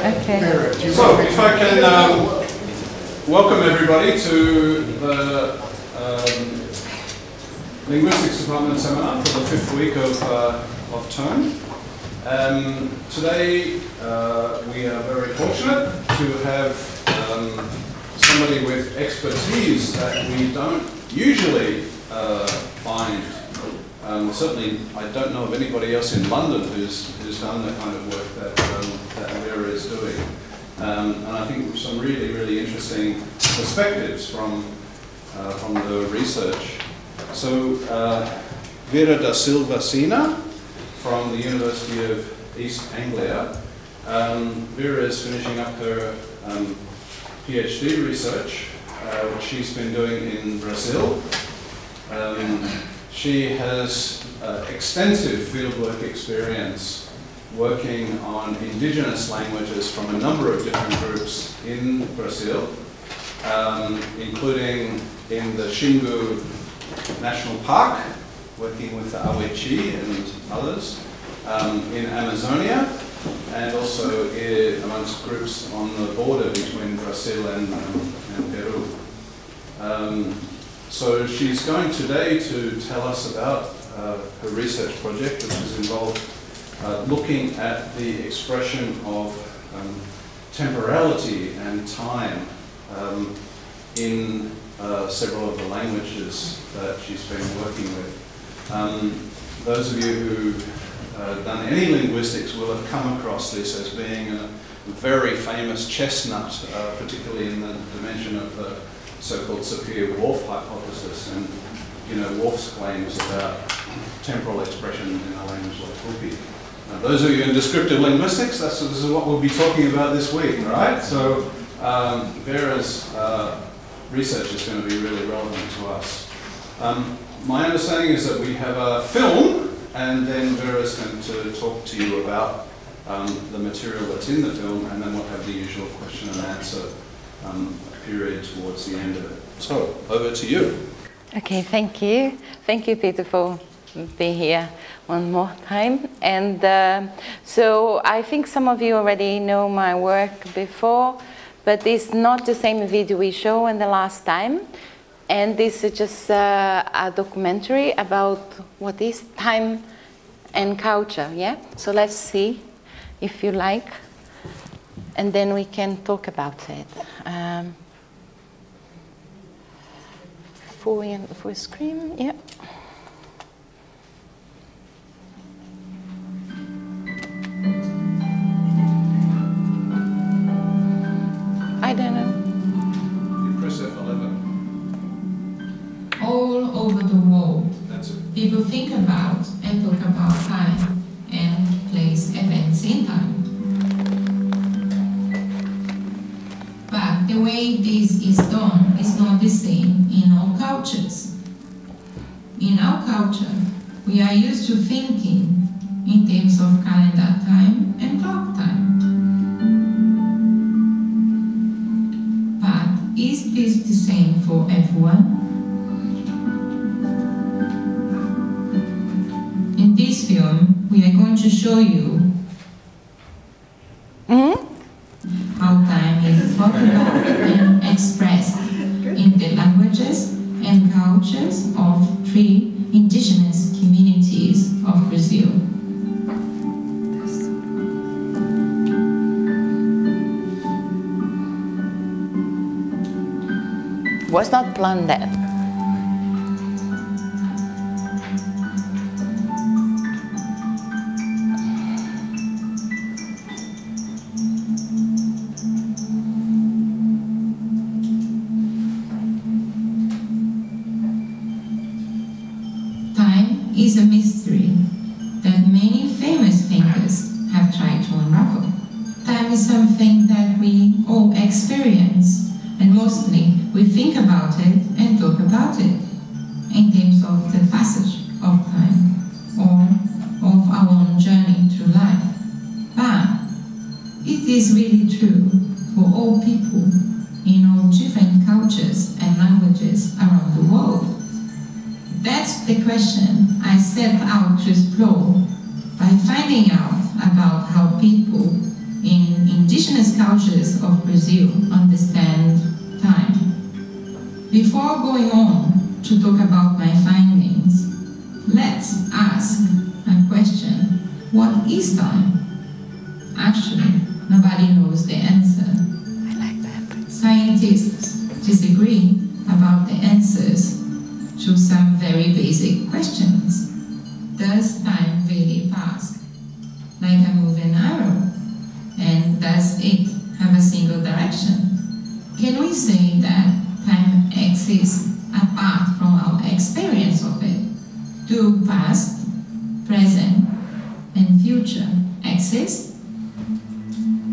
Okay. So, if I can um, welcome everybody to the um, Linguistics Department seminar for the fifth week of, uh, of term. Um, today, uh, we are very fortunate to have um, somebody with expertise that we don't usually uh, find um, certainly, I don't know of anybody else in London who's, who's done the kind of work that, um, that Vera is doing. Um, and I think some really, really interesting perspectives from, uh, from the research. So, uh, Vera da Silva Sinha from the University of East Anglia. Um, Vera is finishing up her um, PhD research, uh, which she's been doing in Brazil. Um, she has uh, extensive fieldwork experience working on indigenous languages from a number of different groups in Brazil, um, including in the Xingu National Park, working with the Awetý and others, um, in Amazonia, and also in, amongst groups on the border between Brazil and, um, and Peru. So she's going today to tell us about uh, her research project, which is involved uh, looking at the expression of um, temporality and time um, in uh, several of the languages that she's been working with. Um, those of you who've uh, done any linguistics will have come across this as being a very famous chestnut, uh, particularly in the dimension of the so-called Sapir-Whorf hypothesis and you know Whorf's claims about temporal expression in a language like Hopi. Now, those of you in descriptive linguistics, that's, this is what we'll be talking about this week, right? So um, Vera's uh, research is going to be really relevant to us. Um, my understanding is that we have a film, and then Vera's going to talk to you about um, the material that's in the film, and then we'll have the usual question and answer um, period towards the end of it. So, over to you. Okay, thank you. Thank you, Peter, for being here one more time. And uh, so I think some of you already know my work before, but it's not the same video we show in the last time. And this is just uh, a documentary about what is time and culture, yeah? So let's see if you like, and then we can talk about it. Um, full, in, full screen, yeah. I don't know. You press F11. All over the world, people think about and talk about time and place events in time. But the way this is done is not the same in all cultures. In our culture, we are used to thinking in terms of calendar time and clock time. But is this the same for everyone? In this film, we are going to show you hmm how time is and expressed in the languages and cultures of three indigenous communities of Brazil. Was not planned that. Question I set out to explore by finding out about how people in indigenous cultures of Brazil understand time. Before going on to talk about my findings, let's ask a question. What is time? Actually, nobody knows Can we say that time exists apart from our experience of it? Do past, present, and future exist?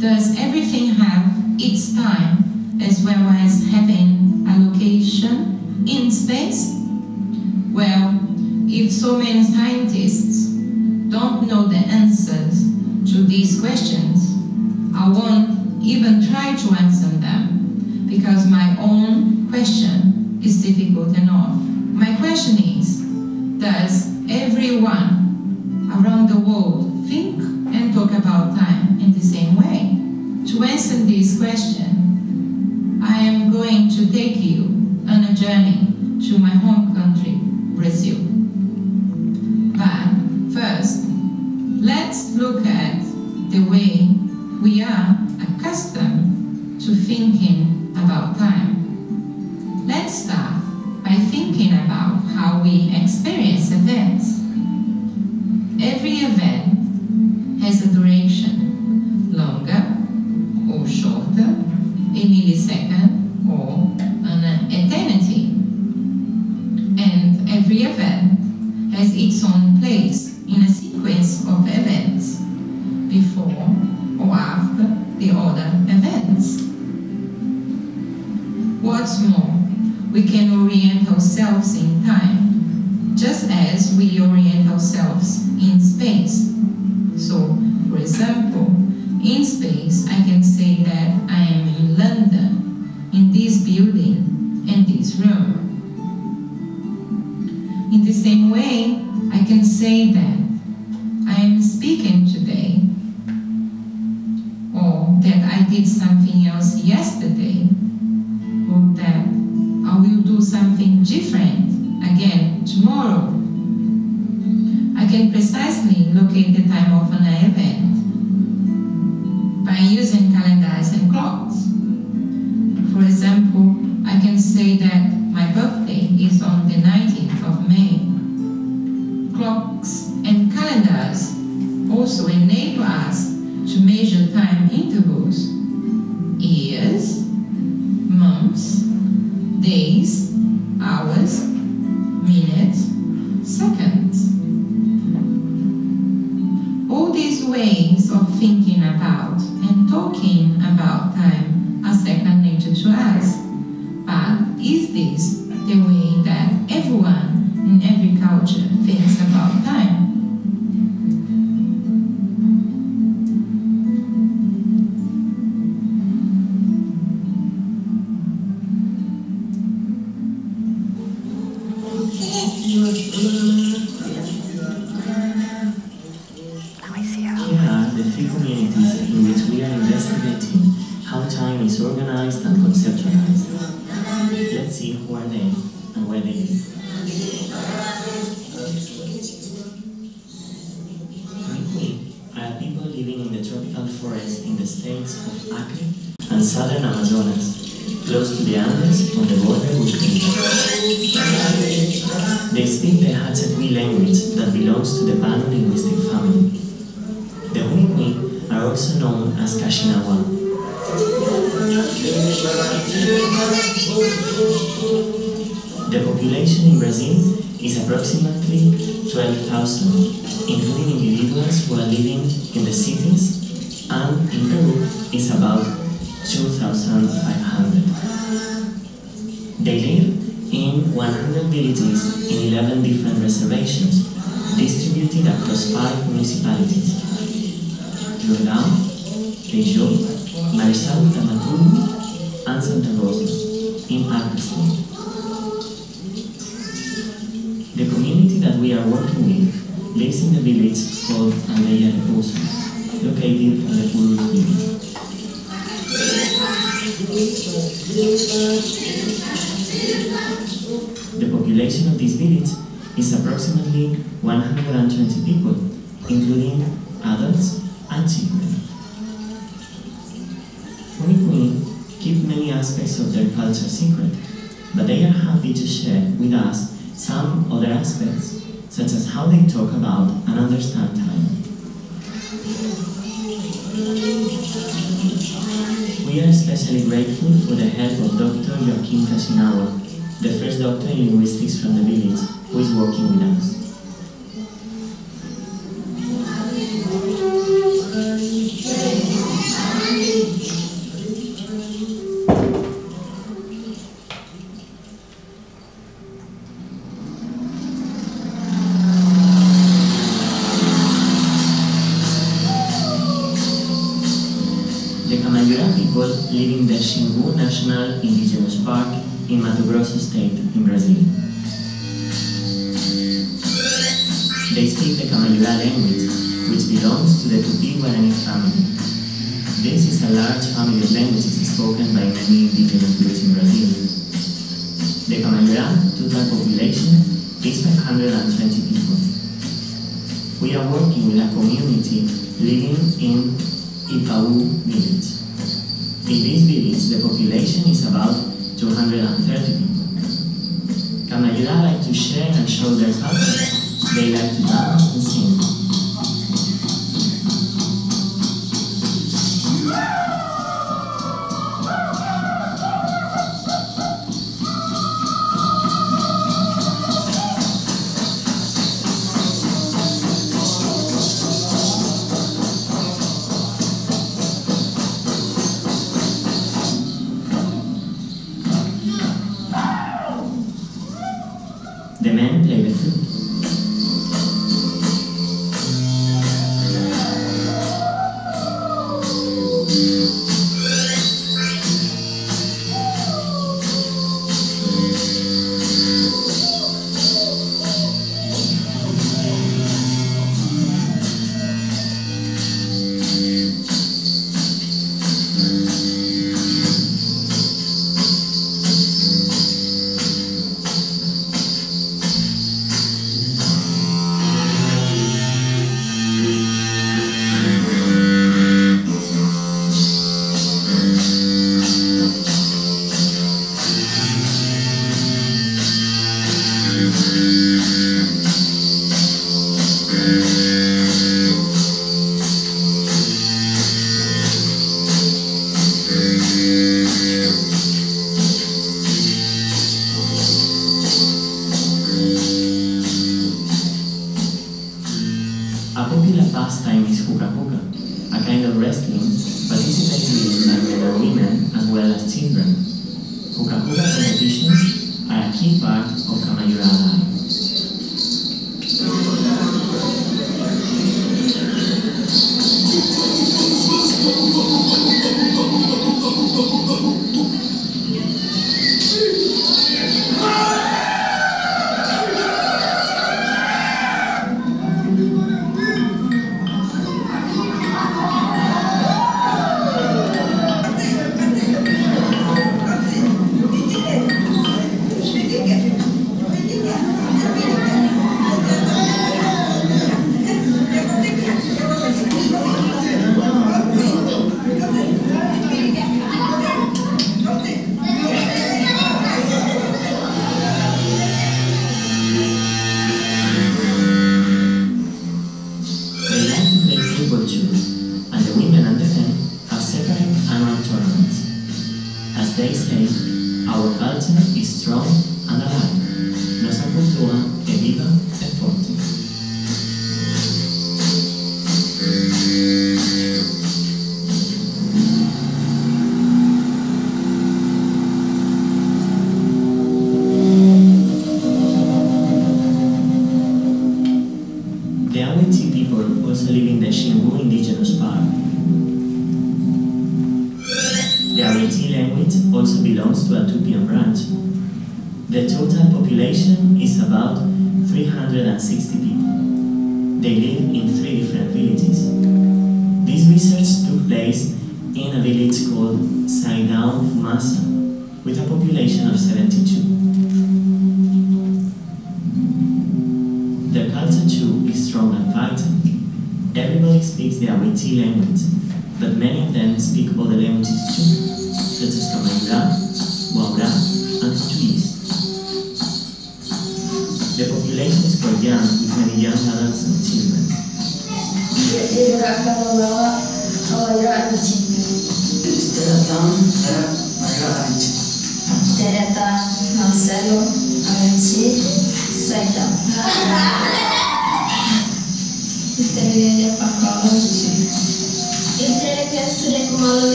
Does everything have its time as well as having a location in space? Well, if so many scientists don't know the answers to these questions, I won't even try to answer them because my own question is difficult enough. My question is, does everyone around the world think and talk about time in the same way? To answer this question, I am going to take you on a journey to my home country, Brazil. But first, let's look at the way to thinking about time. Let's start by thinking about how we experience events. Every event has a duration, longer or shorter, a millisecond or an eternity. And every event has its own place in a sequence of events before or after the other events. Can orient ourselves in time just as we orient ourselves in space. So, for example, in space, I can say that I am in London, in this building, in this room. In the same way, I can say that I am speaking today, or that I did something else yesterday, something different again tomorrow. I can precisely locate the time of an event by using calendars and clocks. For example, I can say that my birthday is on the 19th of May. Clocks and calendars also enable us to measure time intervals, years, months, days, hours, minutes, seconds. All these ways of thinking about and talking about time are second nature to us. But is this the way that everyone in every culture thinks about time? aspects of their culture secret, but they are happy to share with us some other aspects, such as how they talk about and understand time. We are especially grateful for the help of Dr. Joaquim Kashinawa, the first doctor in linguistics from the village, who is working with us.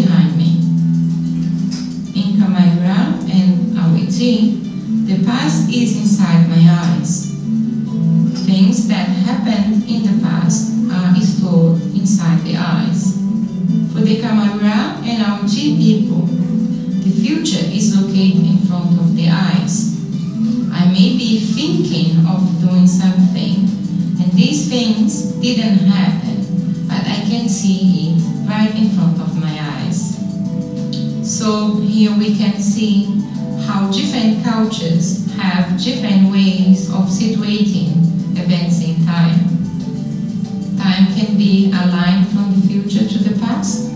Behind me. In Kamaiurá and Awetý, the past is inside my eyes. Things that happened in the past are stored inside the eyes. For the Kamaiurá and Awetý people, the future is located in front of the eyes. I may be thinking of doing something, and these things didn't happen, but I can see it right in front of my eyes. So here we can see how different cultures have different ways of situating events in time. Time can be a line from the future to the past,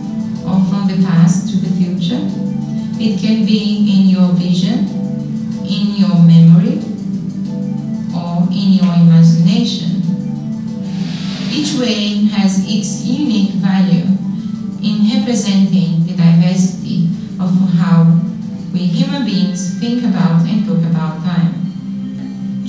or from the past to the future. It can be in your vision, in your memory, or in your imagination. Each way has its unique value beings think about and talk about time.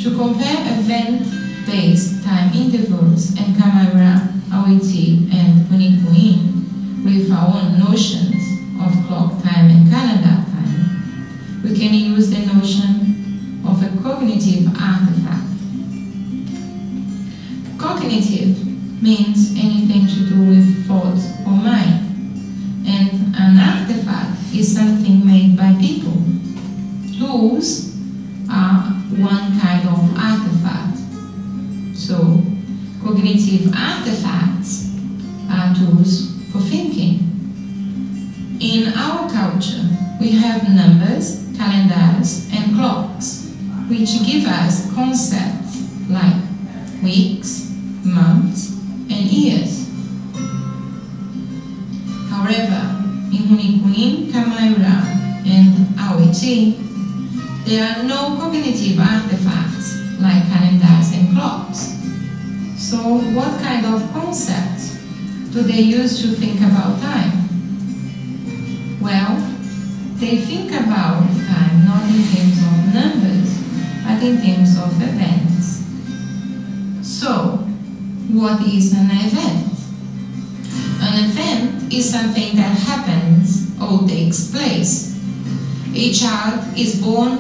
To compare event-based time intervals and Kamaiurá, Awetý, and Huni Kuĩ with our own notions of clock time and calendar time, we can use the notion us concepts like weeks, months, and years. However, in Hunikuin, Kamaiurá, and Awetý, there are no cognitive artifacts like calendars and clocks. So, what kind of concepts do they use to think about time? Well, they think about time not in terms of numbers, in terms of events. So, what is an event? An event is something that happens or takes place. A child is born,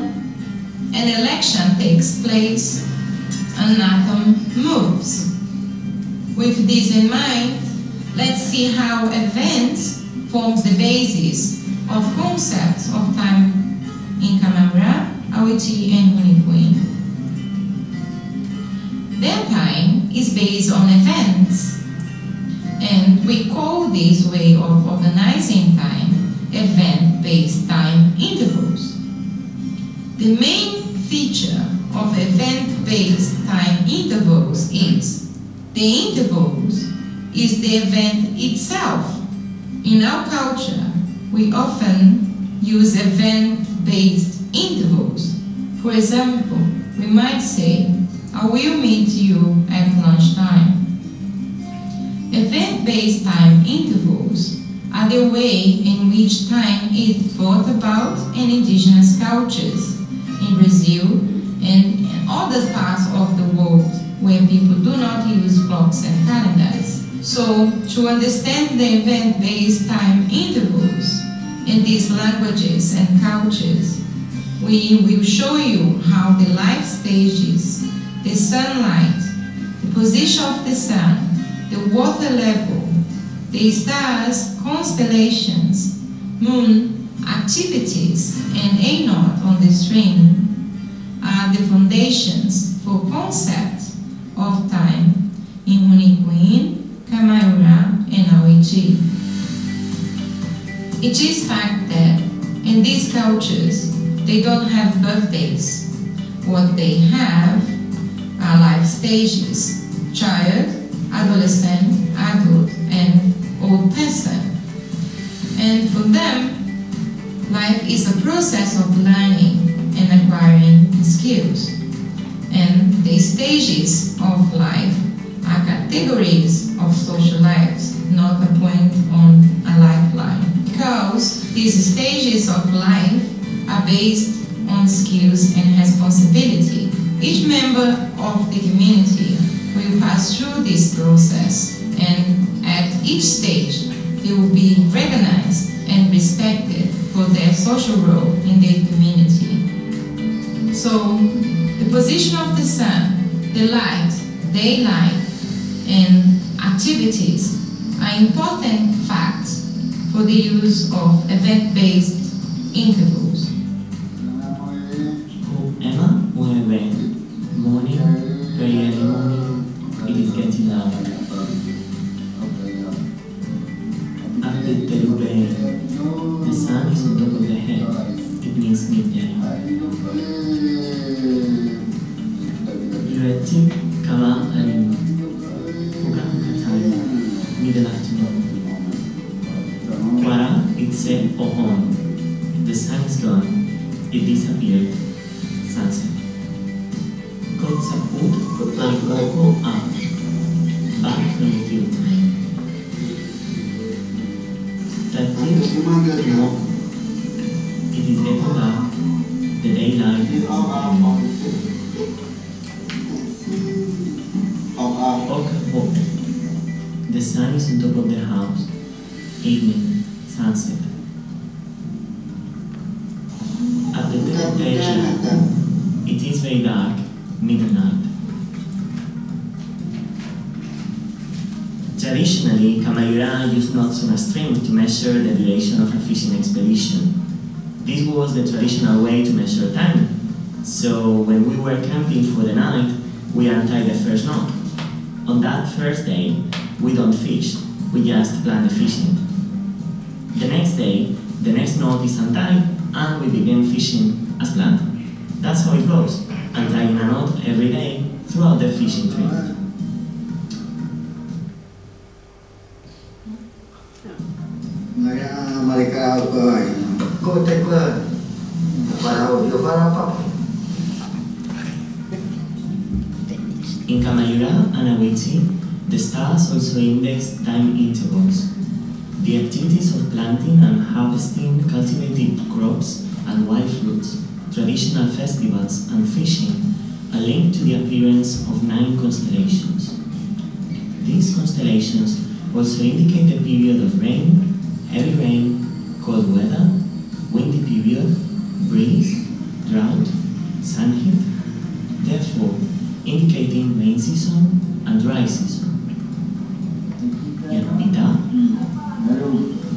an election takes place, an atom moves. With this in mind, let's see how events forms the basis of concepts of time in Kamaiurá, Awetý, and Huni Kuĩ. Their time is based on events, and we call this way of organizing time event-based time intervals. The main feature of event-based time intervals is the intervals is the event itself. In our culture, we often use event-based intervals. For example, we might say, I will meet you at lunchtime. Event-based time intervals are the way in which time is thought about in indigenous cultures in Brazil and other parts of the world where people do not use clocks and calendars. So, to understand the event-based time intervals in these languages and cultures, we will show you how the life stages, the sunlight, the position of the sun, the water level, the stars, constellations, moon, activities, and A naught on the string are the foundations for concept of time in Hunikuin, Kamaiurá, and Awetý. It is fact that in these cultures, they don't have birthdays. What they have are life stages, child, adolescent, adult, and old person. And for them, life is a process of learning and acquiring skills. And the stages of life are categories of social lives, not a point on a lifeline. Because these stages of life are based on skills and responsibility. Each member of the community will pass through this process and at each stage they will be recognized and respected for their social role in their community. So, the position of the sun, the light, daylight, and activities are important facts for the use of event-based intervals. The sun is on top of the house. Evening, sunset. At the third station, it is very dark, midnight. Traditionally, Kamaiurá used knots on a string to measure the duration of a fishing expedition. This was the traditional way to measure time. So when we were camping for the night, we untied the first knot. On that first day, we don't fish, we just plan the fishing. The next day, the next knot is untied and we begin fishing as planned. That's how it goes, untying a knot every day throughout the fishing trip. Para apa? In Kamaiurá and the stars also index time intervals. The activities of planting and harvesting cultivated crops and wild fruits, traditional festivals, and fishing are linked to the appearance of nine constellations. These constellations also indicate the period of rain, heavy rain, cold weather, windy period, breeze, drought, sun heat, therefore indicating rain season and dry season.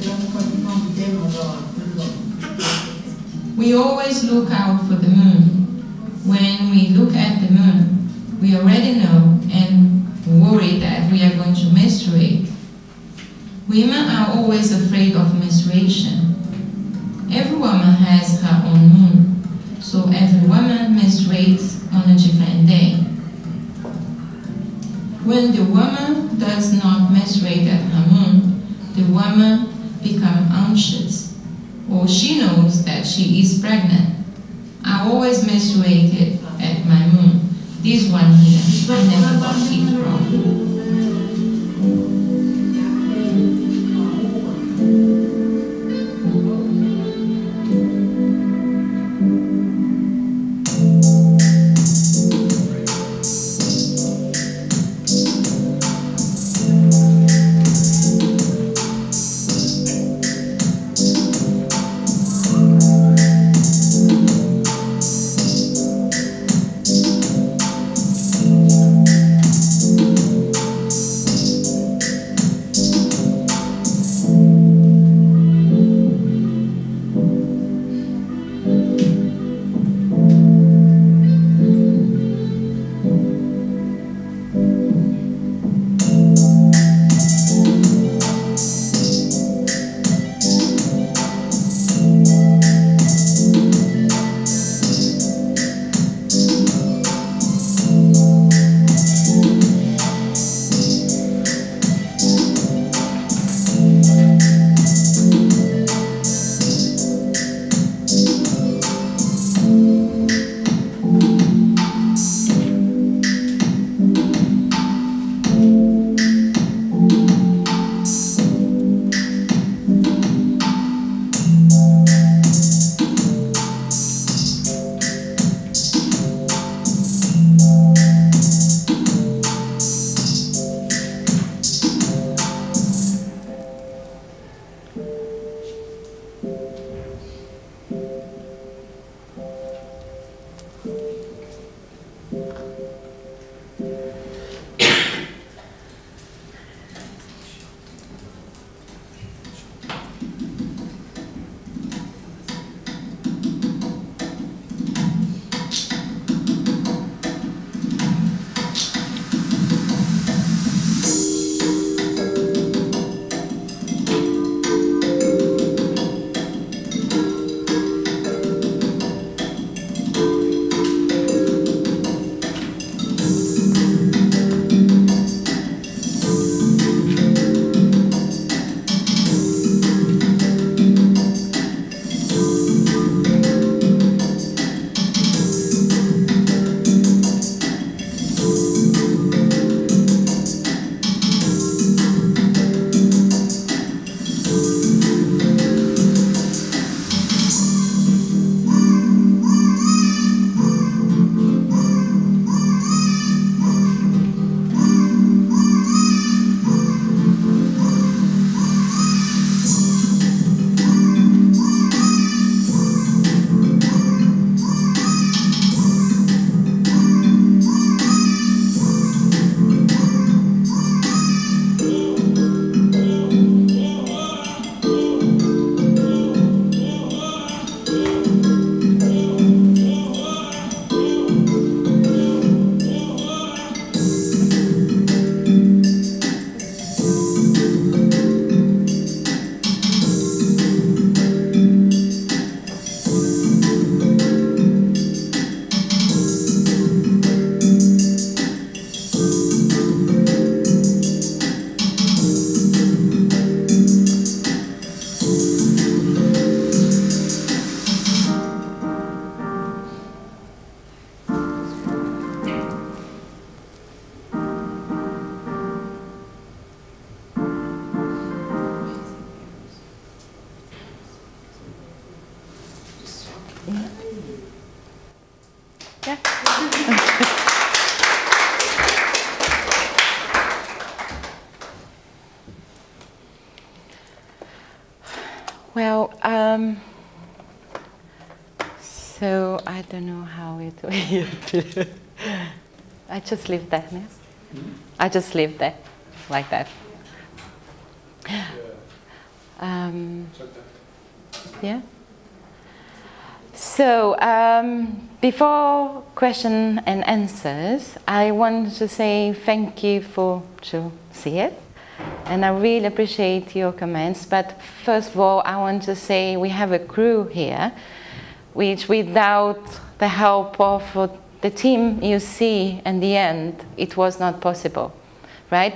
ko ko mo de mo ro. We always look out for the moon. When we look at the moon, we already know and worry that we are going to menstruate. Women are always afraid of menstruation. Every woman has her own moon, so every woman menstruates on a different day. When the woman does not menstruate at her moon, the woman becomes anxious or she knows that she is pregnant. I always menstruated at my moon. This one here, I never got it I just leave there, yes? I just leave there, like that. Um, yeah. So um, before question and answers, I want to say thank you for to see it, and I really appreciate your comments. But first of all, I want to say we have a crew here, which without the help of the team you see in the end, it was not possible, right?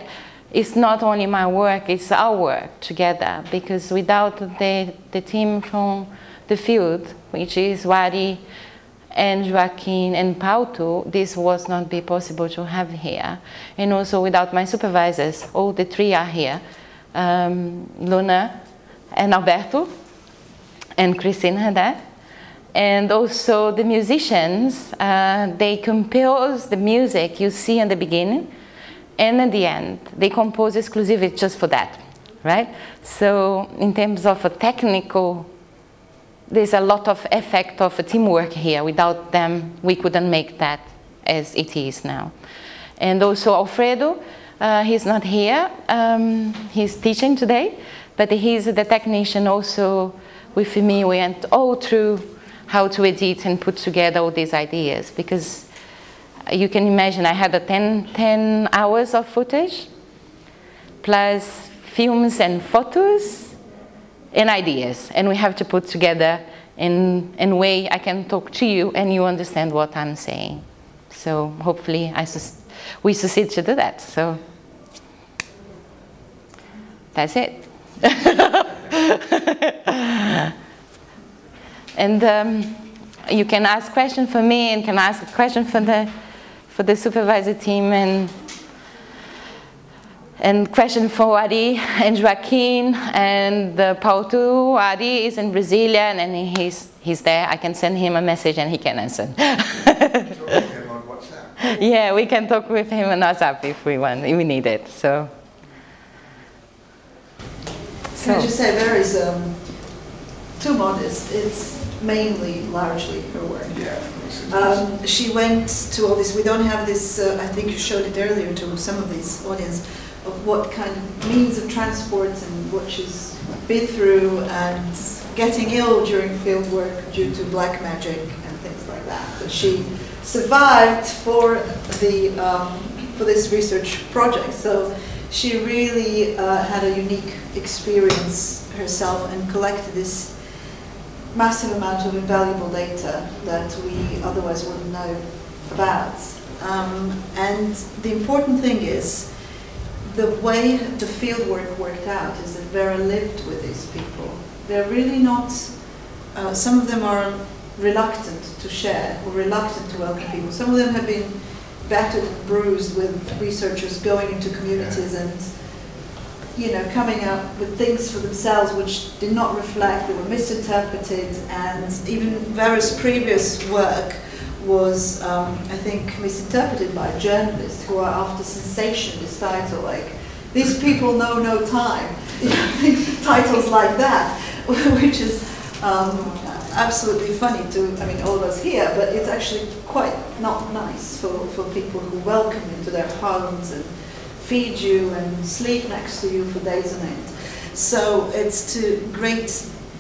It's not only my work, it's our work together, because without the, the team from the field, which is Wadi and Joaquim and Pautu, this was not be possible to have here. And also without my supervisors, all the three are here, um, Luna and Alberto and Christine Haddad. And also the musicians, uh, they compose the music you see in the beginning and at the end. They compose exclusively just for that, right? So in terms of a technical, there's a lot of effect of a teamwork here. Without them, we couldn't make that as it is now. And also Alfredo, uh, he's not here. Um, he's teaching today, but he's the technician also with me. We went all through how to edit and put together all these ideas because you can imagine I had a 10, 10 hours of footage plus films and photos and ideas and we have to put together in, in a way I can talk to you and you understand what I'm saying. So hopefully I we succeed to do that. So that's it. And um, you can ask questions for me and can ask a question for the, for the supervisor team and, and question for Adi and Joaquim and the Pautu. Adi is in Brazilian and he's, he's there. I can send him a message and he can answer. yeah, we can talk with him on WhatsApp if we want, if we need it. So. Can I just say, Vera is um, too modest. It's mainly, largely her work. Yeah, of course. Um, she went to all this, we don't have this, uh, I think you showed it earlier to some of these audience, of what kind of means of transport and what she's been through and getting ill during field work due to black magic and things like that. But she survived for the um, for this research project. So she really uh, had a unique experience herself and collected this massive amount of invaluable data that we otherwise wouldn't know about. Um, and the important thing is the way the fieldwork worked out is that Vera lived with these people. They're really not, uh, some of them are reluctant to share or reluctant to welcome people. Some of them have been battered and bruised with researchers going into communities and you know, coming up with things for themselves which did not reflect, they were misinterpreted, and even Vera's previous work was, um, I think, misinterpreted by journalists who are after sensation, this title, like, these people know no time, titles like that, which is um, absolutely funny to, I mean, all of us here, but it's actually quite not nice for, for people who welcome you to their homes and feed you and sleep next to you for days on end. So it's to great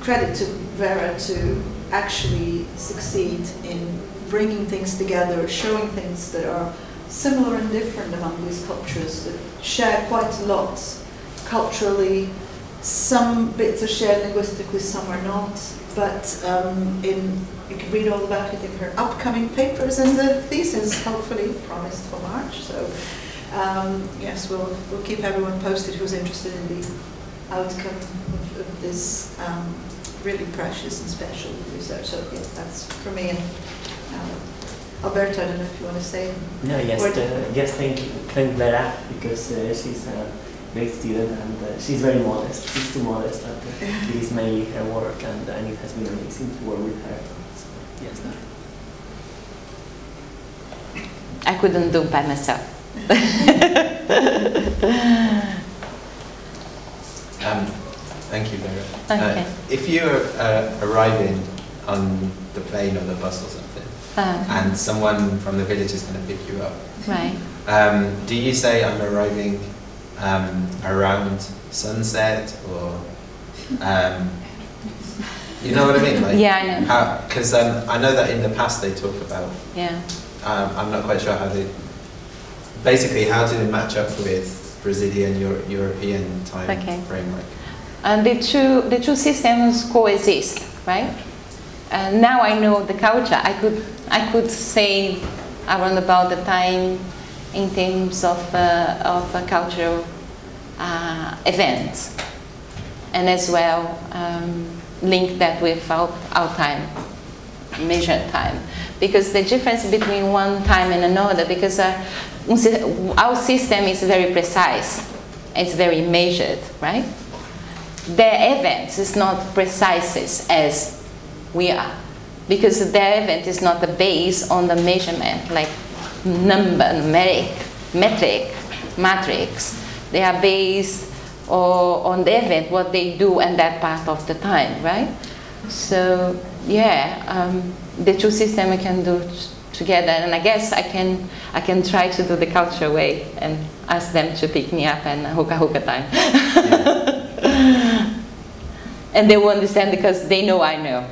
credit to Vera to actually succeed in bringing things together, showing things that are similar and different among these cultures that share quite a lot culturally. Some bits are shared linguistically, some are not. But um, in, you can read all about it in her upcoming papers and the thesis, hopefully promised for March. So um, yes, we'll, we'll keep everyone posted who's interested in the outcome of, of this um, really precious and special research. So yeah, that's for me. And uh, Alberto, I don't know if you want to say. No, yes, Or- uh, yes, thank you, thank Vera because uh, she's a great student and uh, she's very modest. She's too modest, but uh, it is mainly her work and, and it has been amazing to work with her. So, Yes, no. I couldn't do it by myself. Um, thank you, Vera. Okay. Uh, if you're uh, arriving on the plane or the bus or something, Uh, and someone from the village is going to pick you up, right. um, do you say I'm arriving um, around sunset or, um, you know what I mean? Like, Yeah, I know. Because um, I know that in the past they talk about, Yeah. um, I'm not quite sure how they, basically how do they match up with Brazilian, Euro- European time Okay. framework? And the two, the two systems coexist, right? And now I know the culture. I could, I could say around about the time in terms of, uh, of uh, cultural uh, events, and as well um, link that with our, our time, measured time. Because the difference between one time and another, because uh, our system is very precise, it's very measured, right? Their events is not precise as we are, because their event is not based on the measurement, like number, numeric, metric, matrix. They are based on the event, what they do and that part of the time, right? So yeah, um, the two system we can do together, and I guess I can I can try to do the culture way and ask them to pick me up and hookah hookah time. and they will understand because they know I know.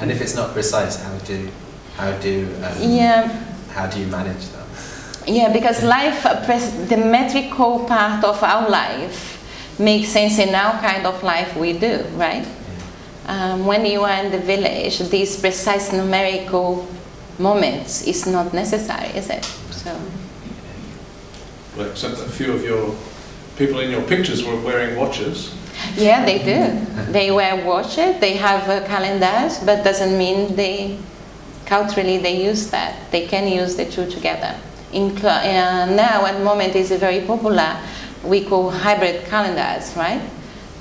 And if it's not precise, how do how do um, Yeah. how do you manage that? Yeah, because life, the metrical part of our life makes sense in our kind of life we do, right? Um, when you are in the village, these precise numerical moments is not necessary, is it? So, Well, except that a few of your people in your pictures were wearing watches. yeah, they do. They wear watches, they have uh, calendars, but doesn't mean they culturally they use that. They can use the two together. In, uh, now, at the moment, is very popular. We call hybrid calendars, right?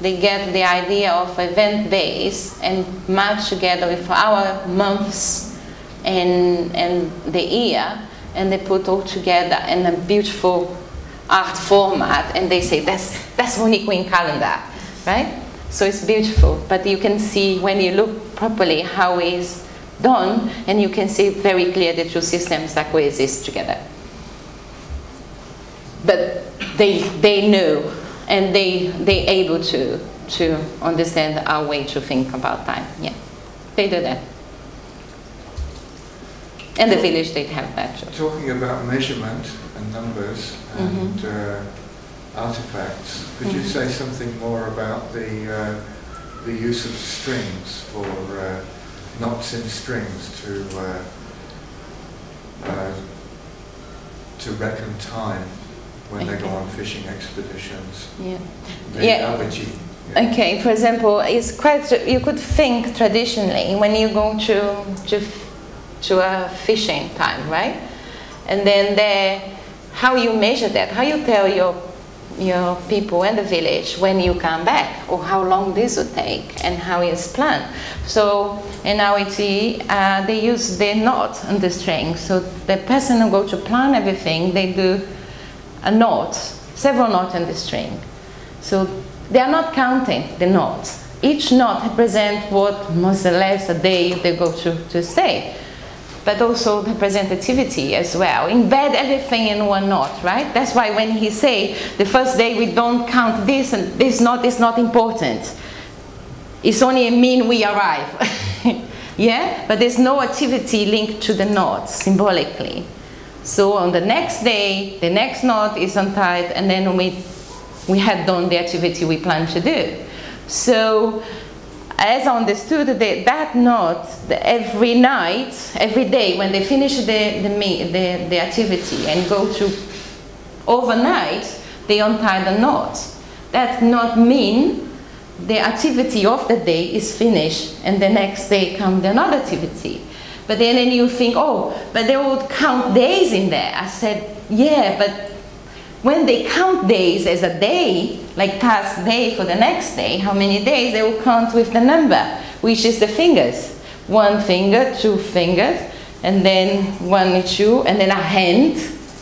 They get the idea of event base and match together with our months and and the year, and they put all together in a beautiful art format, and they say that's that's unique in calendar, right? So it's beautiful, but you can see when you look properly how it's done, and you can see very clear the two systems that coexist together. But they they know, and they they able to to understand our way to think about time. Yeah, they do that. And the village they have that too. Talking about measurement and numbers and uh, artifacts, could you Mhm. say something more about the uh, the use of strings for uh, knots in strings to uh, uh, to reckon time when they go on fishing expeditions? Yeah. Yeah. Okay, for example, it's quite. You could think traditionally when you go to to to a fishing time, right? And then there, how you measure that? How you tell your your people and the village when you come back, or how long this would take, and how it's planned. So in IT, uh, they use the knot on the string. So the person who go to plan everything, they do a knot, several knots on the string. So they are not counting the knots. Each knot represents what more or less a day they go to, to stay. But also the representativity as well. Embed everything in one knot, right? That's why when he say the first day we don't count this and this knot is not important. It's only a mean we arrive. yeah? But there's no activity linked to the knot symbolically. So on the next day, the next knot is untied, and then we, we had done the activity we planned to do. So, as I understood, that, that knot, every night, every day, when they finish the, the, the, the activity and go to overnight, they untie the knot. That knot mean the activity of the day is finished and the next day comes another activity. But then, then you think, oh, but they would count days in there. I said, yeah, but when they count days as a day, like past day for the next day, how many days, they will count with the number, which is the fingers. one finger, two fingers, and then one, two, and then a hand,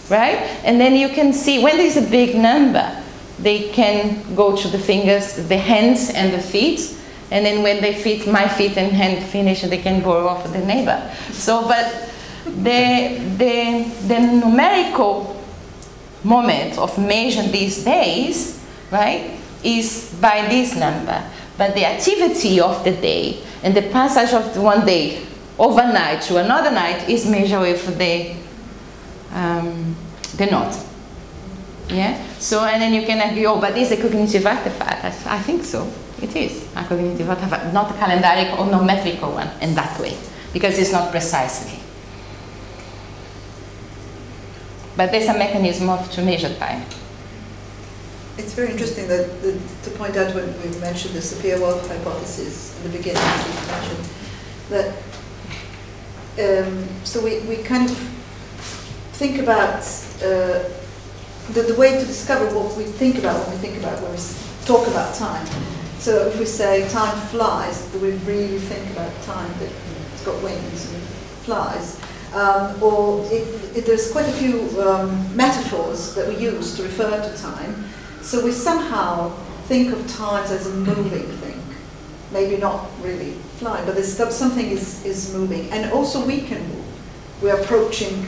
right? And then you can see when there's a big number, they can go to the fingers, the hands and the feet, and then when they fit my feet and hand finish, they can go off the neighbor. So, but the, the, the numerical moment of measure these days, right, is by this number. But the activity of the day and the passage of the one day overnight to another night is measured with the, um, the knot. Yeah? So, and then you can argue, oh, but is a cognitive artifact? I, I think so. It is a cognitive artifact, not a calendaric or no metrical one in that way, because it's not precisely. But there's a mechanism of to measure time. It's very interesting that, that to point out when we mentioned the Sapir-Whorf hypothesis in the beginning, that. Um, so we, we kind of think about uh, the, the way to discover what we think about when we think about when we talk about time. So if we say time flies, do we really think about time that it's got wings and flies? Um, or it, it, there's quite a few um, metaphors that we use to refer to time. So we somehow think of time as a moving thing. Maybe not really flying, but there's something is, is moving. And also we can move. We're approaching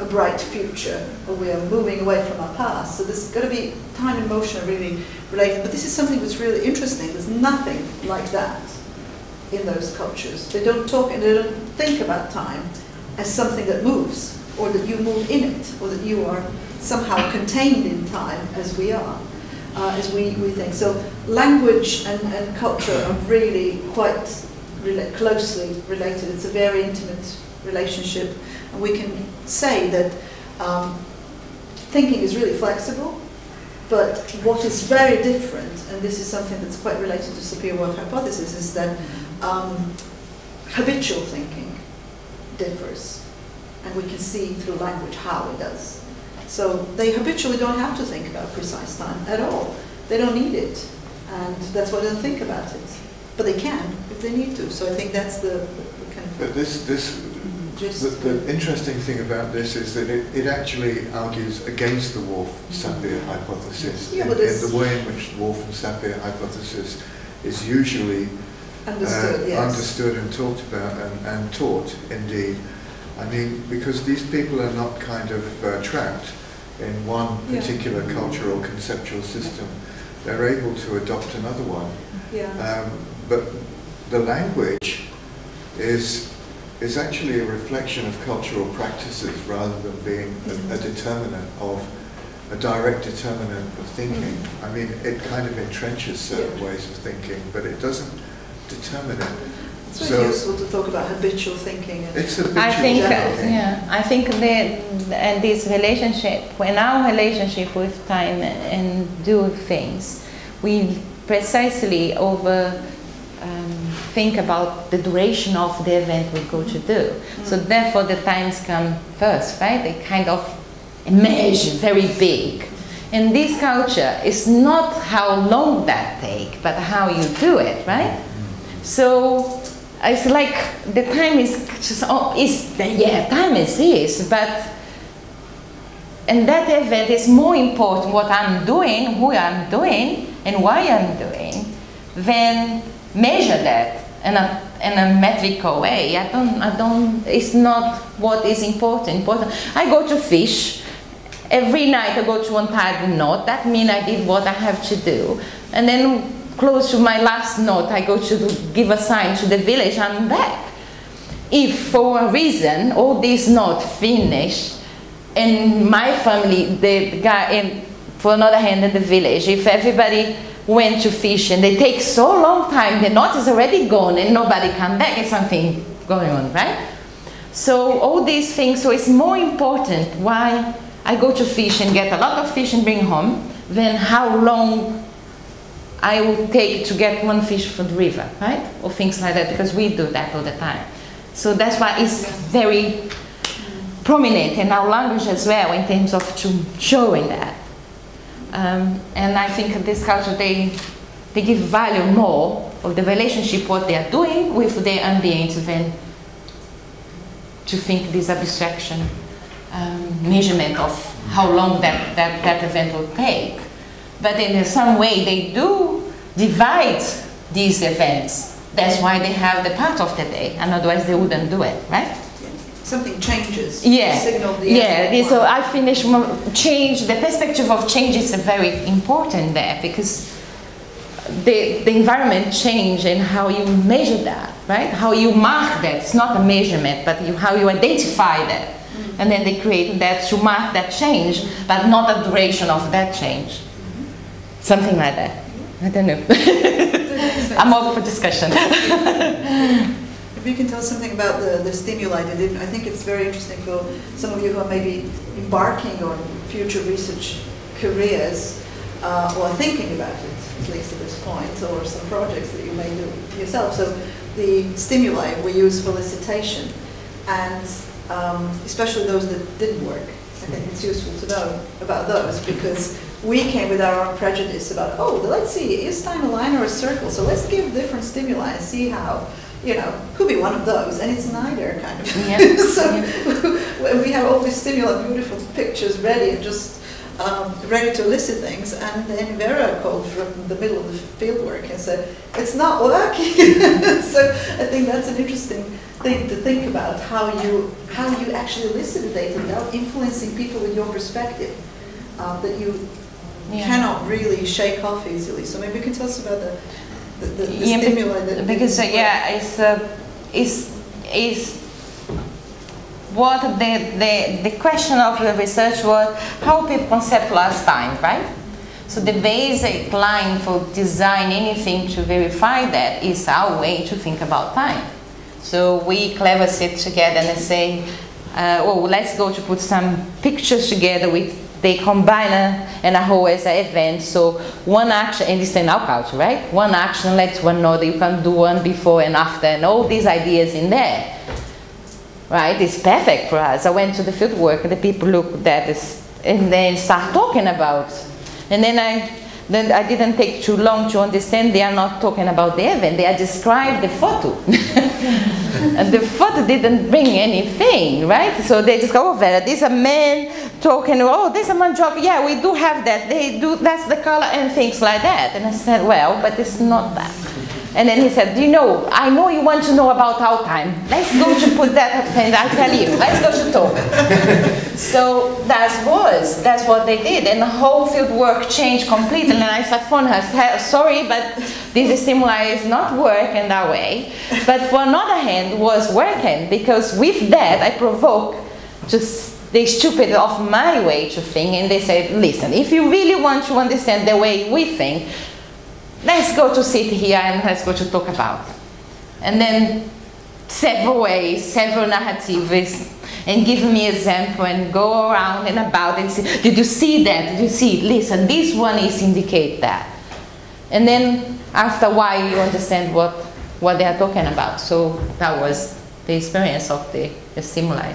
a bright future, or we are moving away from our past. So there's got to be time and motion are really related. But this is something that's really interesting. There's nothing like that in those cultures. They don't talk and they don't think about time as something that moves, or that you move in it, or that you are somehow contained in time as we are, uh, as we, we think. So language and, and culture are really quite rela closely related. It's a very intimate relationship. And we can say that um, thinking is really flexible, but what is very different, and this is something that's quite related to Sapir-Whorf hypothesis, is that um, habitual thinking differs. And we can see through language how it does. So they habitually don't have to think about precise time at all. They don't need it. And that's why they don't think about it. But they can if they need to. So I think that's the, the kind of... But this, this the, the, interesting thing about this is that it, it actually argues against the Whorf-Sapir hypothesis yeah, in, in, the way in which the Whorf and Sapir hypothesis is usually understood, uh, yes. understood and talked about and, and, taught indeed. I mean, because these people are not kind of uh, trapped in one particular yeah. culture or conceptual system. They're able to adopt another one. Yeah. Um, but the language is is actually a reflection of cultural practices rather than being a, a mm-hmm. determinant of a direct determinant of thinking. Mm-hmm. I mean, it kind of entrenches certain yeah. ways of thinking, but it doesn't determine it. It's very so useful to talk about habitual thinking. it's habitual I think, yeah, I think that and this relationship, when our relationship with time and do things, we precisely over um, think about the duration of the event we go to do. Mm. So therefore the times come first, right? They kind of emerge very big. In this culture, it's not how long that take, but how you do it, right? So it's like the time is just, oh, is yeah, time is this, but and that event is more important what I'm doing, who I'm doing, and why I'm doing, than measure that in a, in a metrical way. I don't, I don't, it's not what is important. Important. I go to fish. Every night I go to untie the knot. That means I did what I have to do. And then close to my last knot, I go to give a sign to the village, I'm back. If for a reason all this not finished, and my family, the guy, in, for another hand in the village, if everybody went to fish and they take so long time, the knot is already gone and nobody come back, it's something going on, right? So all these things, so it's more important why I go to fish and get a lot of fish and bring home than how long I will take to get one fish from the river, right? Or things like that, because we do that all the time. So that's why it's very prominent in our language as well in terms of showing that. Um, and I think this culture, they, they give value more of the relationship, what they are doing with the ambient, then to think this abstraction um, measurement of how long that, that, that event will take. But in some way, they do divide these events. That's why they have the part of the day, and otherwise they wouldn't do it, right? Something changes. Yeah, Signal the yeah. this- So I finish change. The perspective of change is very important there because the, the environment change and how you measure that, right? How you mark that. It's not a measurement, but you, how you identify that. And then they create that to mark that change, but not the duration of that change. Something like that. I don't know. I'm open for discussion. If you can tell something about the, the stimuli, didn't- I think it's very interesting for some of you who are maybe embarking on future research careers uh, or thinking about it, at least at this point, or some projects that you may do yourself. So the stimuli we use for elicitation, and um, especially those that didn't work. I think it's useful to know about those because we came with our own prejudice about, oh, let's see, is time a line or a circle? So let's give different stimuli and see how, you know, could be one of those, and it's neither kind of. So we have all these stimuli, beautiful pictures ready and just um, ready to elicit things, and then Vera called from the middle of the field work and said, it's not working. so I think that's an interesting thing to think about, how you, how you actually elicit data without influencing people with your perspective, uh, that you Yeah. cannot really shake off easily. So maybe you can tell us about the, the, the, the Yeah, stimuli that because uh, yeah, it's uh, it's it's what the, the the question of the research was how people conceptualize time, right? So the basic line for design anything to verify that is our way to think about time. So we clever sit together and say, uh, oh, let's go to put some pictures together with they combine and a whole as an event. So one action, and it's in our culture, right? One action led to another. You can do one before and after, and all these ideas in there, right? It's perfect for us. I went to the field work, and the people look at this, and then start talking about. And then I, then I didn't take too long to understand they are not talking about the event. They are describing the photo. and the photo didn't bring anything, right? So they just go, oh, Vera, there's a man talking, oh, there's a man talking, yeah, we do have that. They do, that's the color and things like that. And I said, well, but it's not that. And then he said, you know, I know you want to know about our time. Let's go to put that at and I tell you, let's go to talk. so that was, that's what they did. And the whole field work changed completely. And I said, phone her, sorry, but this stimuli is not working that way. But for another hand, was working because with that I provoke just the stupid of my way to think. And they said, listen, if you really want to understand the way we think, let's go to sit here and let's go to talk about. And then several ways, several narratives, and give me example and go around and about and say, did you see that? Did you see? Listen, this one is indicate that. And then after a while you understand what, what they are talking about. So that was the experience of the, the stimuli.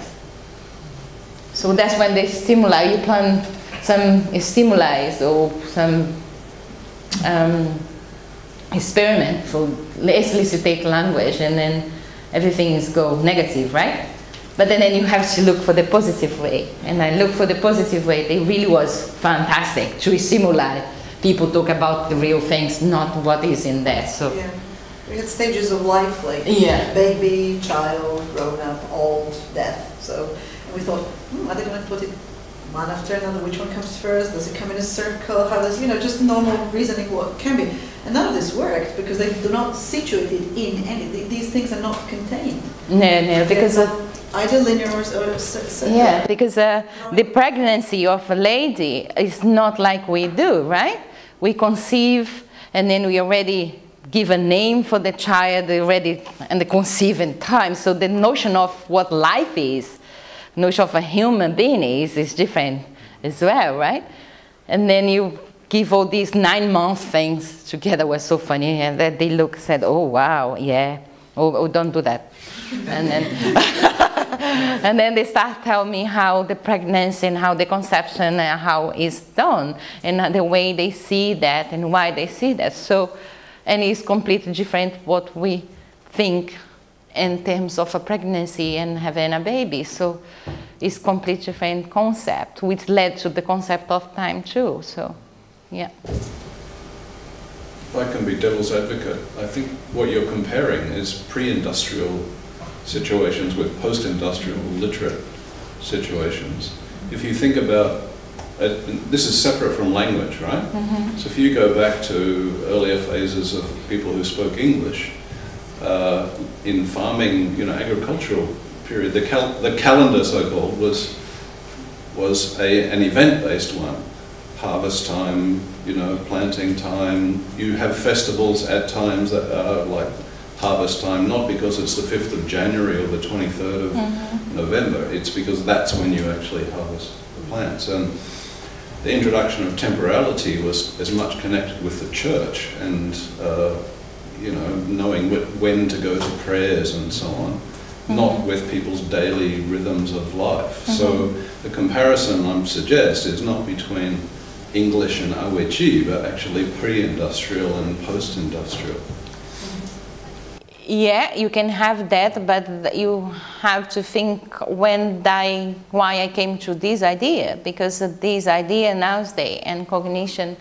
So that's when the stimuli, you plan some stimuli or some um, experiment for elicitate language and then everything is go negative, right? But then, then you have to look for the positive way. And I look for the positive way. It really was fantastic to stimuli. People talk about the real things, not what is in there. So Yeah. We had stages of life like Yeah. baby, child, grown up, old, death. So and we thought, hmm, are they going to put it one after another? Which one comes first? Does it come in a circle? How does you know just normal reasoning what can be? And none of this worked because they do not situate it in any. These things are not contained. no, no, because either linear or, or. Yeah, because uh, the pregnancy of a lady is not like we do, right? We conceive and then we already give a name for the child already and the conceiving time. So the notion of what life is, notion of a human being is, is different as well, right? And then you give all these nine month things together was so funny and then they look said, oh wow, yeah. Oh, oh don't do that. And then and then they start telling me how the pregnancy and how the conception and how it's done and the way they see that and why they see that. So and it's completely different what we think in terms of a pregnancy and having a baby. So it's completely different concept, which led to the concept of time too. So, yeah. If I can be devil's advocate, I think what you're comparing is pre-industrial situations with post-industrial literate situations. If you think about uh, this is separate from language, right? Mhm. So if you go back to earlier phases of people who spoke English, uh, in farming, you know, agricultural period, the, cal- the calendar, so-called, was was a, an event-based one. Harvest time, you know, planting time. You have festivals at times that are like harvest time, not because it's the 5th of January or the 23rd of Mhm. November. It's because that's when you actually harvest the plants. And the introduction of temporality was as much connected with the church and, uh, you know, knowing wh- when to go to prayers and so on, not with people's daily rhythms of life. So the comparison I'm suggest is not between English and Awetý, but actually pre-industrial and post-industrial. Yeah, you can have that, but you have to think when I, why I came to this idea, because this idea nowadays and cognition,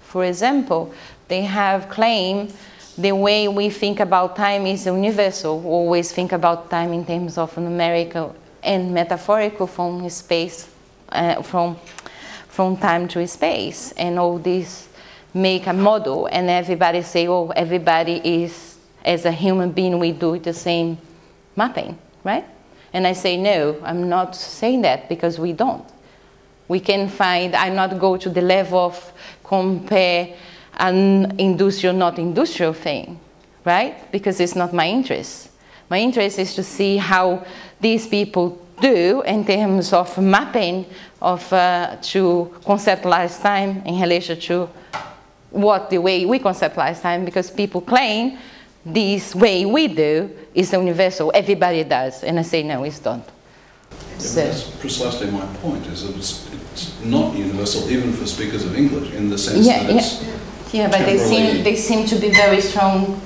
for example, they have claimed the way we think about time is universal. We always think about time in terms of numerical and metaphorical from space, uh, from from time to space, and all this make a model, and everybody say, oh, everybody is as a human being, we do the same mapping, right? And I say, no, I'm not saying that because we don't. We can find, I'm not go to the level of compare an industrial, not industrial thing, right? Because it's not my interest. My interest is to see how these people do in terms of mapping of uh, to conceptualize time in relation to what the way we conceptualize time because people claim this way we do is universal, everybody does. And I say, no, it's not. Yeah, So- That's precisely my point, is that it's, it's not universal even for speakers of English in the sense Yeah, that it's Yeah, but they seem, they seem to be very strong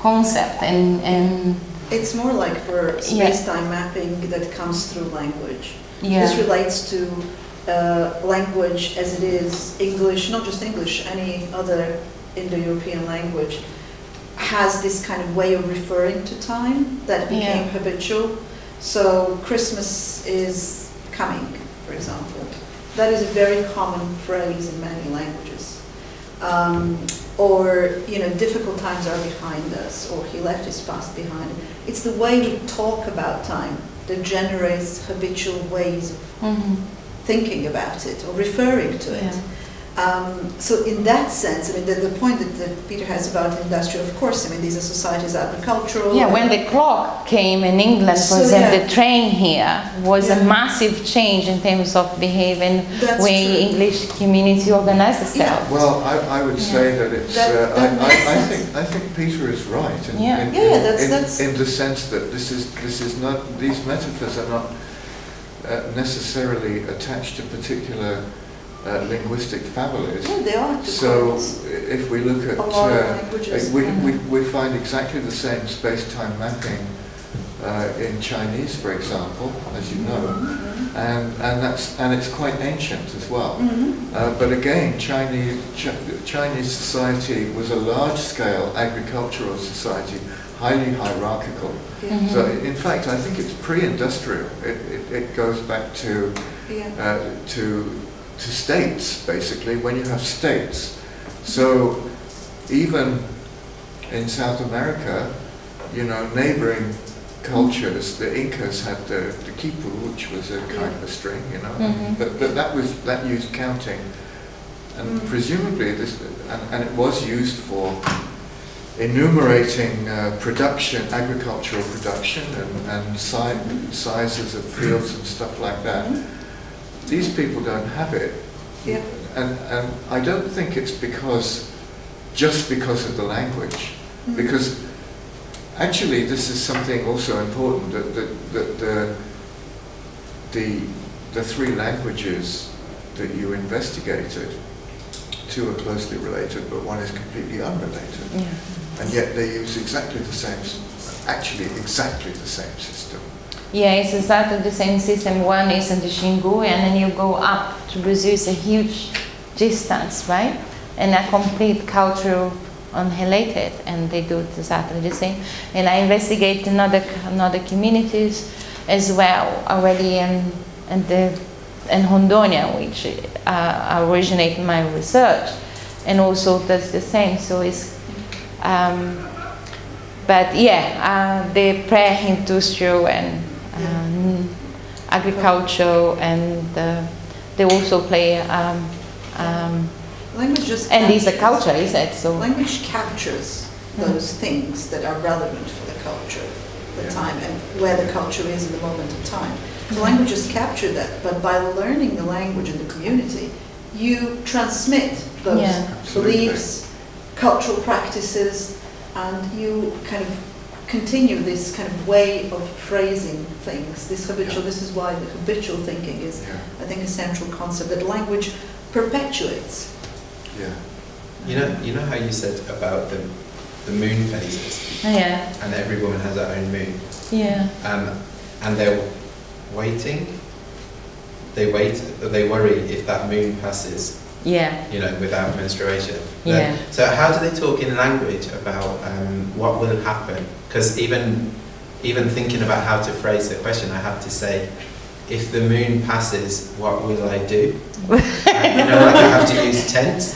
concept and, and It's more like for Yeah. space-time mapping that comes through language. Yeah. This relates to uh, language as it is, English, not just English, any other Indo-European language, has this kind of way of referring to time that became Yeah. habitual. So Christmas is coming, for example. That is a very common phrase in many languages. Um, or, you know, difficult times are behind us, or he left his past behind. It's the way we talk about time that generates habitual ways of Mhm. thinking about it or referring to it. Um, so in that sense, I mean, the, the point that, that Peter has about industrial, of course, I mean, these are societies agricultural. Yeah, when the clock came in England, for So, example, yeah. the train here was Yeah. a massive change in terms of behaving That's way true. English community organized itself. Well, I, I would say that it's, That- uh, that I, I, I think, I think Peter is right. in- Yeah. in- Yeah, yeah, in- that's- in- that's- In the sense that this is, this is not, these metaphors are not uh, necessarily attached to particular uh, linguistic families. They are. So if we look at, A lot of uh, we, we, we find exactly the same space-time mapping uh, in Chinese, for example, as you know, and, and that's, and it's quite ancient as well. Mhm. Uh, but again, Chinese, Ch- Chinese society was a large-scale agricultural society, highly hierarchical. Yeah. So in fact, I think it's pre-industrial. It, it, it goes back to, Yeah. uh, to, to states, basically, when you have states. So even in South America, you know, neighboring cultures, the Incas had the, the quipu, which was a kind of a string, you know, Mhm. but, but that was, that used counting. And Mm. presumably this, and, and it was used for enumerating uh, production, agricultural production and, and si- sizes of fields and stuff like that. These people don't have it. Yeah. And, and I don't think it's because, just because of the language. Mm. Because actually this is something also important that, that, that the, the, the three languages that you investigated, two are closely related, but one is completely unrelated. Yeah. and yet they use exactly the same, actually exactly the same system. Yeah, it's exactly the same system. One is in the Xingu, and then you go up to Brazil. It's a huge distance, right? And a complete cultural unrelated, and they do exactly the same. And I investigate another another communities as well already in in the in Rondônia, which uh, originate my research, and also does the same. So it's um, but yeah, uh, the pre-industrial and um, agricultural, and uh, they also play. Um, um, Language just and it's a captures- culture, is it? So Language captures those things that are relevant for the culture, the Yeah. time, and where the culture is in the moment of time. The languages capture that, but by learning the language in the community, you transmit those Yeah. Beliefs, cultural practices, and you kind of continue this kind of way of phrasing things. This habitual, this is why the habitual thinking is, Yeah, I think, a central concept that language perpetuates. yeah. You know, you know how you said about the, the moon phases, yeah, and every woman has her own moon, yeah, um, and they're waiting. They wait, they worry if that moon passes, yeah, you know, without menstruation. Yeah. So how do they talk in language about um, what will happen? Because even even thinking about how to phrase the question, I have to say, if the moon passes, what will I do? you know, like I have to use tense.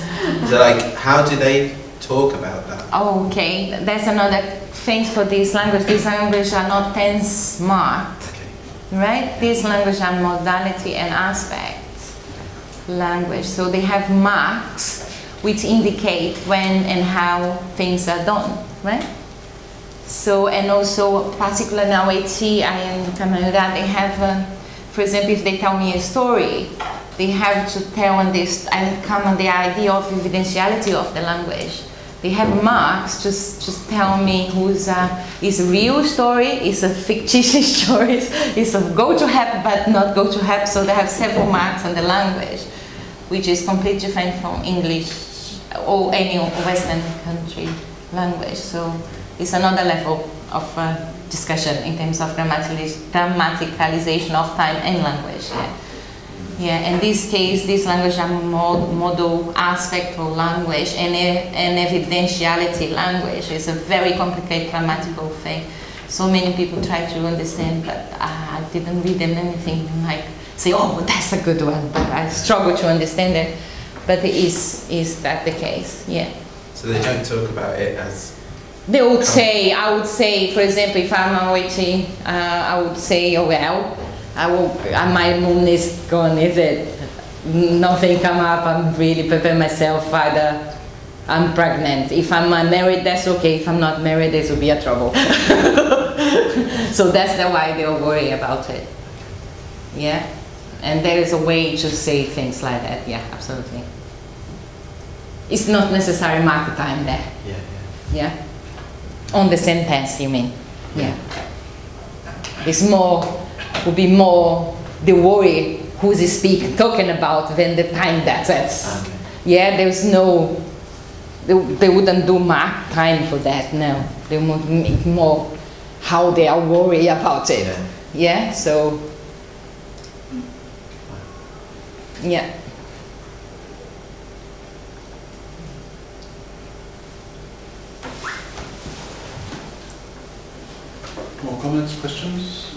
So like, how do they talk about that? Oh, okay, that's another thing for this language. These languages are not tense marked, Okay. right? These languages are modality and aspects language. So they have marks which indicate when and how things are done, right? So, and also, particularly now at Haiti and Canada, they have, uh, for example, if they tell me a story, they have to tell on this, and come on the idea of evidentiality of the language. They have marks, just just tell me who's a, is a real story, is a fictitious story, is a go to happen but not go to happen. So they have several marks on the language, which is completely different from English or any Western country language. So it's another level of uh, discussion in terms of grammaticalization of time and language. Yeah. Yeah, in this case, this language are mod- model aspect of language and evidentiality language is a very complicated grammatical thing. So many people try to understand, but I didn't read them anything like say, oh, that's a good one, but I struggle to understand it. But is is that the case? Yeah. So they don't talk about it as They would say, I would say, for example, if I'm awaiting, uh, I would say, oh well, I will, uh, my moon is gone, is it? Nothing come up, I'm really preparing myself, either I'm pregnant. If I'm married, that's okay. If I'm not married, this will be a trouble. so that's the why they'll worry about it. Yeah? And there is a way to say things like that, yeah, absolutely. It's not necessary market time there. yeah, Yeah. Yeah? On the sentence, you mean? Yeah. It's more, would be more the worry who's he speak talking about than the time that that's. yeah. Okay. Yeah, there's no, they, they wouldn't do mark time for that, no. They would make more how they are worried about it. Yeah. Yeah, so. Yeah. More comments, questions?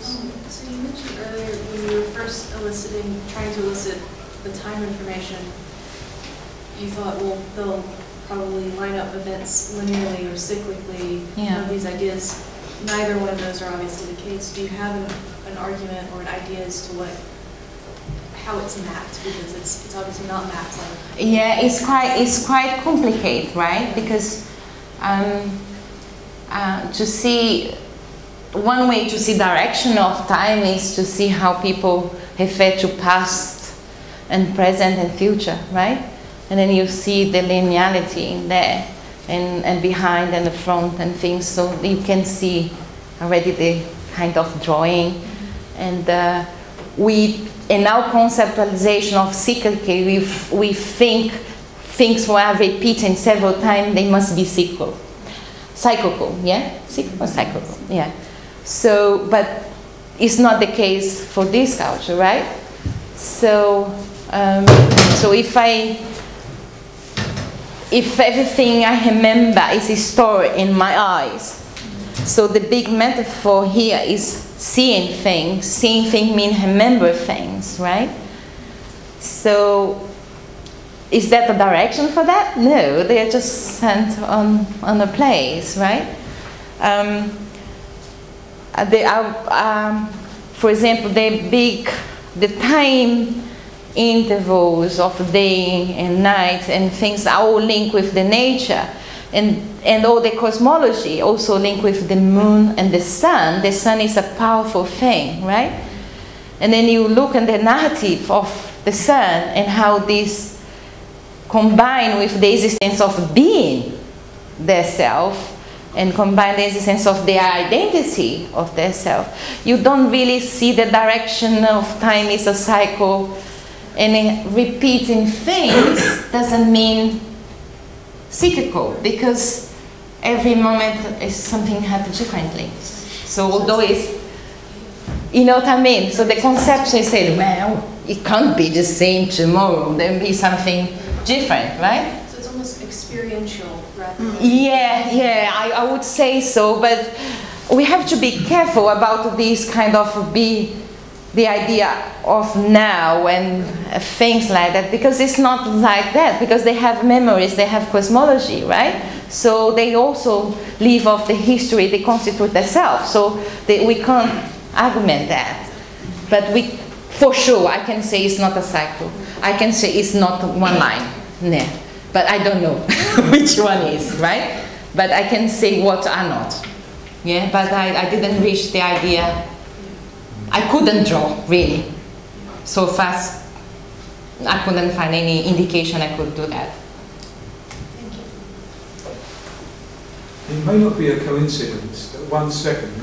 So you mentioned earlier when you were first eliciting, trying to elicit the time information, you thought, well, they'll probably line up events linearly or cyclically. Yeah. Of these ideas, neither one of those are obviously the case. Do you have an, an argument or an idea as to what, how it's mapped? Because it's, it's obviously not mapped like. Yeah, it's quite it's quite complicated, right? Because um, uh, to see one way to see direction of time is to see how people refer to past and present and future, right? And then you see the linearity in there, and, and behind and the front and things, so you can see already the kind of drawing. And uh, we, in our conceptualization of cyclical, we, we think things were repeating several times, they must be cyclical. Cyclical, yeah? Cyclical, cyclical, yeah. So, but it's not the case for this culture, right? So, um, so if I, if everything I remember is a story in my eyes, so the big metaphor here is seeing things. Seeing things means remember things, right? So is that the direction for that? No, they are just sent on, on a place, right? Um, they are, um, for example, the big, the time intervals of day and night and things are all linked with the nature. And, and all the cosmology also linked with the moon and the sun. The sun is a powerful thing, right? And then you look at the narrative of the sun and how this combine with the existence of being their self and combine the existence of their identity of their self. You don't really see the direction of time is a cycle and repeating things doesn't mean cyclical because every moment is something happens differently. So although it's, you know what I mean? So the conception is saying, well, it can't be the same tomorrow. There'll be something different, right? So it's almost experiential rather than. Mm. Yeah, yeah, I, I would say so, but we have to be careful about this kind of be the idea of now and things like that because it's not like that because they have memories they have cosmology right? So they also live off the history they constitute themselves so they, we can't argument that. But we for sure i can say it's not a cycle. I can say it's not one line. No but i don't know which one is right? But i can say what are not. Yeah but i, I didn't reach the idea I couldn't draw really so fast. I couldn't find any indication I could do that. It may not be a coincidence that one second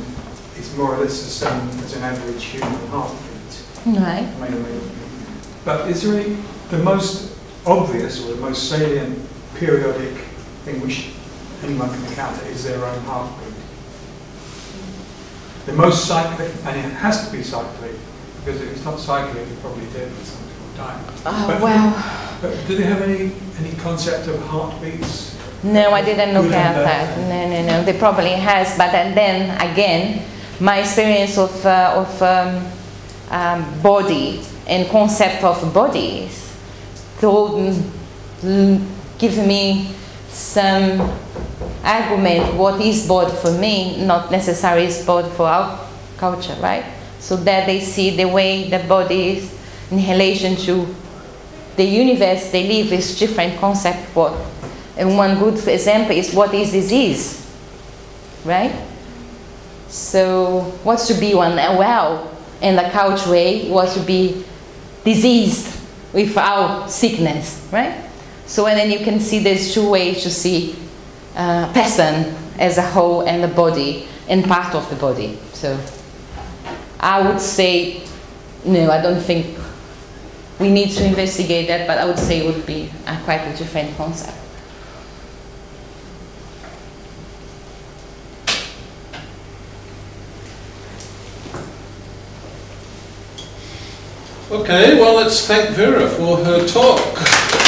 is more or less the same as an average human heartbeat. Right. May or may not be. But is there any, the most obvious or the most salient periodic thing which anyone can encounter is their own heartbeat? The most cyclic, and it has to be cyclic, because if it's not cyclic, it's probably dead or something or dying. Oh, but, well. But do they have any, any concept of heartbeats? No, I didn't look at that. No, no, no. They probably has, but and then again, my experience of uh, of um, um, body and concept of bodies told m- give me some argument what is body for me, not necessarily is body for our culture, right? So that they see the way the body is in relation to the universe they live is different concept what. And one good example is what is disease right? So what should be one uh, well in the couch way what should be diseased without sickness right? So and then you can see there's two ways to see uh, person as a whole and the body and part of the body so i would say no i don't think we need to investigate that, but I would say it would be a quite a different concept. Okay, well, let's thank Vera for her talk.